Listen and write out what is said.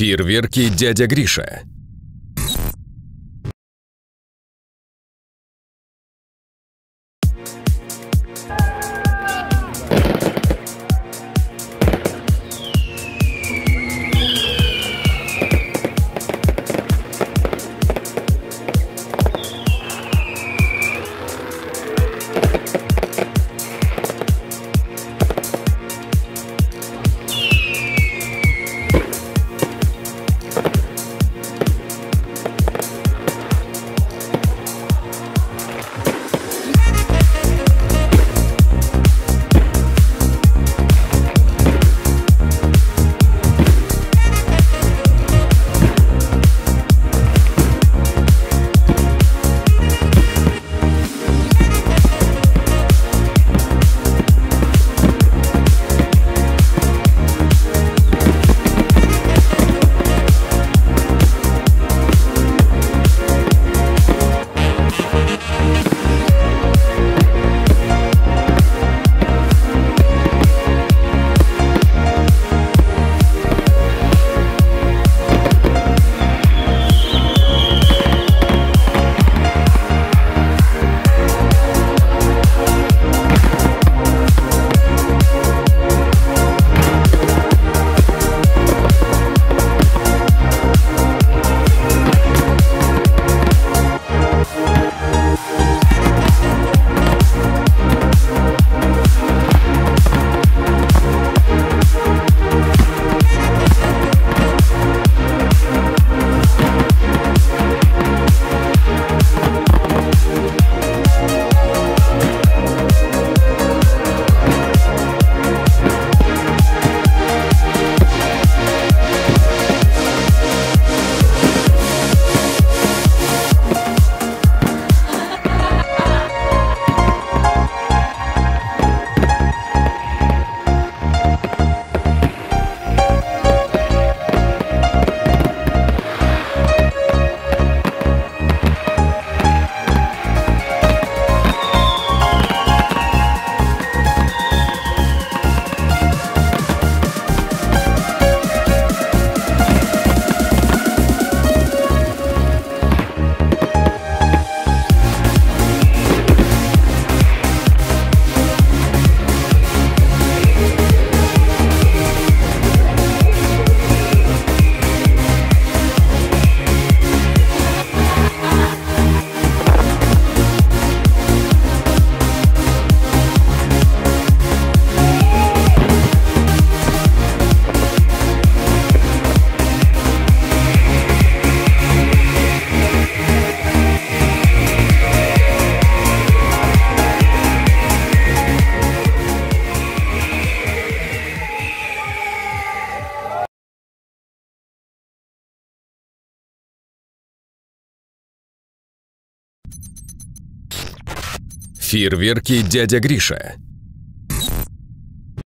Фейерверки дядя Гриша. Фейерверки дядя Гриша.